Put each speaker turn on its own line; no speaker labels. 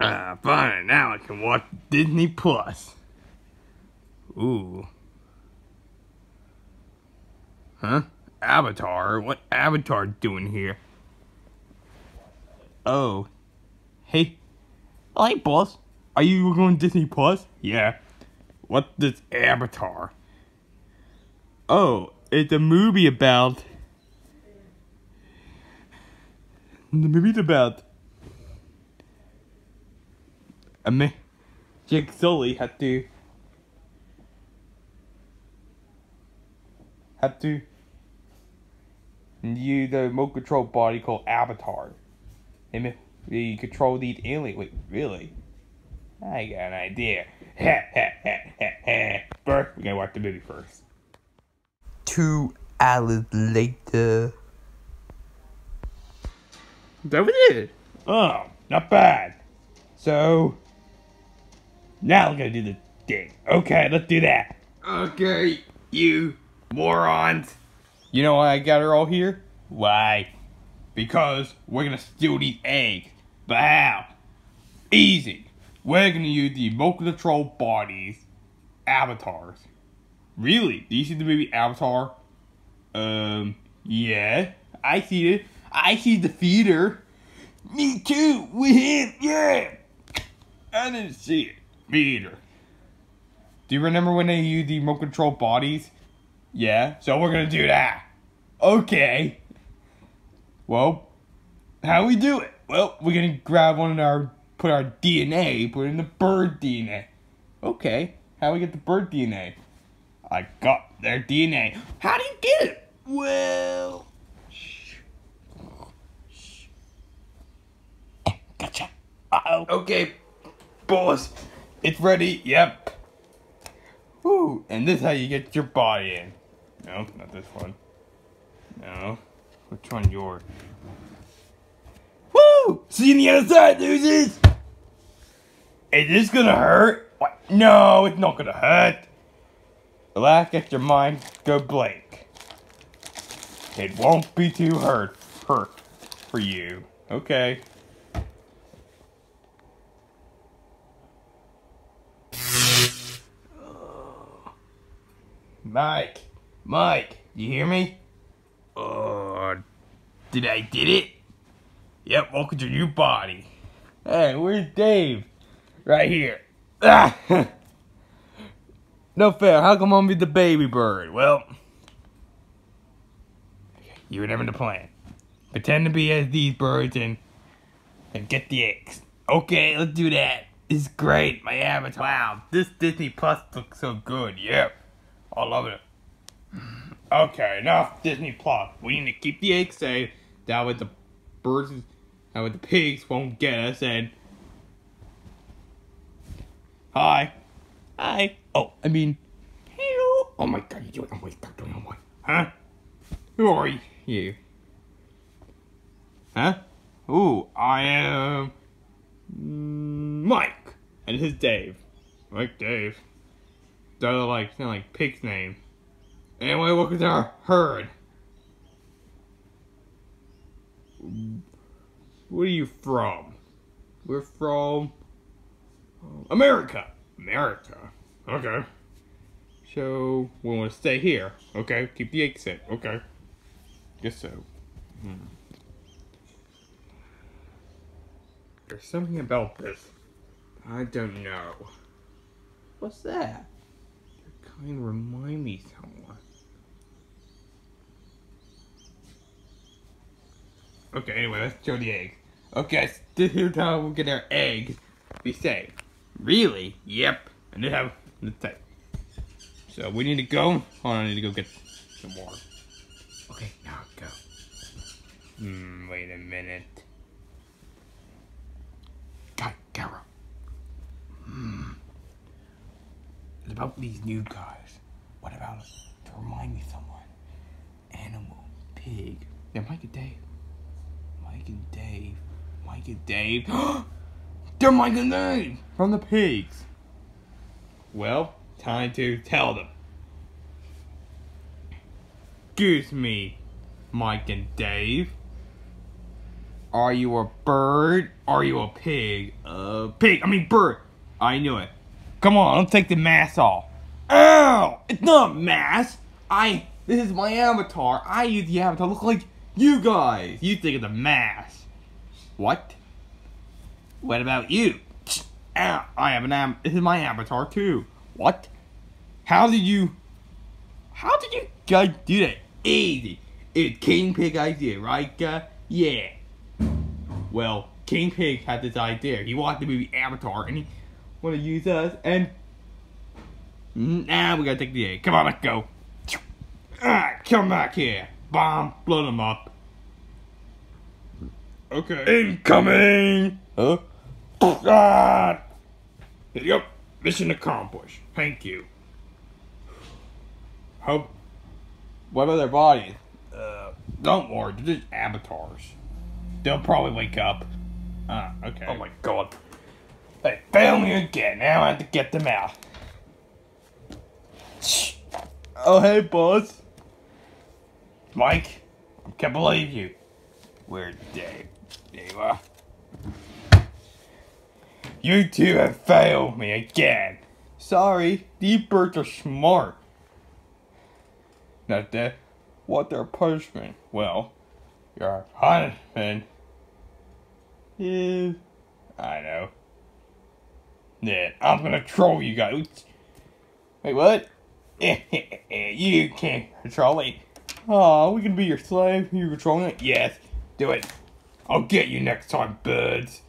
Ah, fine. Now I can watch Disney Plus. Ooh. Huh? Avatar? What Avatar doing here? Oh. Hey. Hey, boss. Are you going Disney Plus? Yeah. What's this Avatar? Oh, it's a movie about. The movie's about. A me, Jake Sully had to. Had to. Use the remote control body called Avatar. And you control these aliens. Wait, really? I got an idea. First, we gotta watch the movie first.
Two hours later.
That was it. Oh, not bad. So, now we're gonna do the thing. Okay, let's do that. Okay, you morons. You know why I got her all here? Why? Because we're gonna steal these eggs. But how? Easy. We're gonna use the remote control bodies, avatars. Really? Do you see the movie Avatar? Um, yeah. I see it. I see the feeder. Me too, with him, yeah. I didn't see it. Me either. Do you remember when they used the remote control bodies? Yeah, so we're gonna do that. Okay. Well, how we do it? Well, we're gonna grab one of our, put our DNA, put in the bird DNA. Okay, how we get the bird DNA? I got their DNA. How do you get it? Well, shh. Shh. Gotcha. Uh-oh. Okay, boss. It's ready. Yep. Woo. And this is how you get your body in. No, not this one. No. Which one yours? Woo! See you on the other side, losers! Is this gonna hurt? What? No, it's not gonna hurt. Relax, get your mind, go blank. It won't be too hurt, hurt for you. Okay. Mike, Mike, you hear me? Uh, did I did it? Yep, welcome to your new body. Hey, where's Dave? Right here. Ah! no fair, how come I'm with the baby bird? Well, you remember the plan. Pretend to be as these birds and and get the eggs. Okay, let's do that. This is great, my avatar. Wow, this Disney Plus looks so good. Yep, I love it. Okay, enough Disney Plus. We need to keep the eggs safe. That way the birds, that way the pigs won't get us. And hi, hi. Oh, I mean, hello. Oh my God, you're doing? Oh my God, doing oh my. Huh? Who are you? Huh? Ooh, I am Mike, and this is Dave. Mike, Dave. They're like sound like pig's name. Anyway, welcome to our herd. Where are you from? We're from America. America. Okay. So we want to stay here. Okay. Keep the set. Okay. Guess so. Hmm. There's something about this. I don't know. What's that? Kind of remind me somewhat. Okay, anyway, let's show the egg. Okay, this is how we get our egg. Be safe. Really? Yep. And they have the type. So we need to go. Hold on, I need to go get some more. Okay, now go. Hmm, wait a minute. God, Carol. Hmm. These new guys. What about to remind me someone? Animal, pig. Yeah, Mike and Dave. Mike and Dave. Mike and Dave. They're Mike and Dave from the pigs. Well, time to tell them. Excuse me, Mike and Dave. Are you a bird? Are you a pig? Uh, pig. I mean bird. I knew it. Come on, don't take the mask off. Ow! It's not a mask. I. This is my avatar. I use the avatar. Look like you guys. You think it's a mask. What? What about you? Ow! I have an am. This is my avatar too. What? How did you? How did you guys do that? Easy. It's King Pig idea, right? guy? yeah. Well, King Pig had this idea. He wanted the Avatar, and he wanted to use us. And now we gotta take the egg. Come on, let's go. Ah, come back here. Bomb, blow them up. Okay. Incoming. Huh? You go. Mission accomplished. Thank you. Hope. What about their bodies? Uh, don't worry, they're just avatars. They'll probably wake up. Ah, okay. Oh my god. They failed me again. Now I have to get them out. Oh, hey, boss. Mike, I can't believe you. Where's Dave? There you are. You two have failed me again. Sorry, these birds are smart. Not that. What their punishment? Well, your punishment is. I know. Yeah, I'm gonna troll you guys. Wait, what? you can't control it. Oh, we can be your slave. You're controlling it? Yes, do it. I'll get you next time, birds.